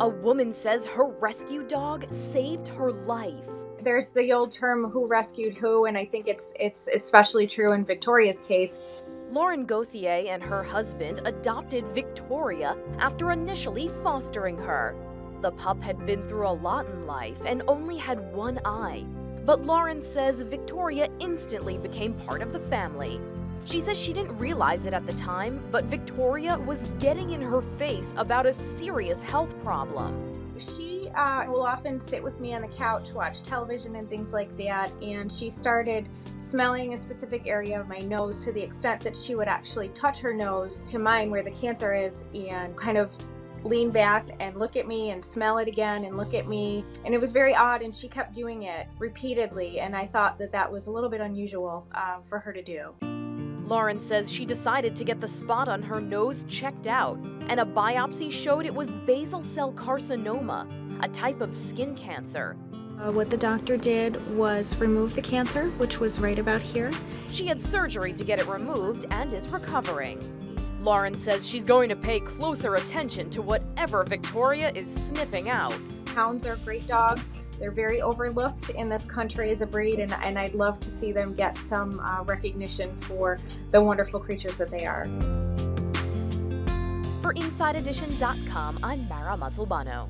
A woman says her rescue dog saved her life. There's the old term who rescued who, and I think it's it's especially true in Victoria's case. Lauren Gauthier and her husband adopted Victoria after initially fostering her. The pup had been through a lot in life and only had one eye. But Lauren says Victoria instantly became part of the family. She says she didn't realize it at the time, but Victoria was getting in her face about a serious health problem. She uh, will often sit with me on the couch, watch television, and things like that. And she started smelling a specific area of my nose to the extent that she would actually touch her nose to mine where the cancer is and kind of lean back and look at me and smell it again and look at me. And it was very odd, and she kept doing it repeatedly. And I thought that that was a little bit unusual uh, for her to do. Lauren says she decided to get the spot on her nose checked out, and a biopsy showed it was basal cell carcinoma, a type of skin cancer. Uh, what the doctor did was remove the cancer, which was right about here. She had surgery to get it removed and is recovering. Lauren says she's going to pay closer attention to whatever Victoria is sniffing out. Hounds are great dogs. They're very overlooked in this country as a breed, and, and I'd love to see them get some uh, recognition for the wonderful creatures that they are. For InsideEdition.com, I'm Mara Montalbano.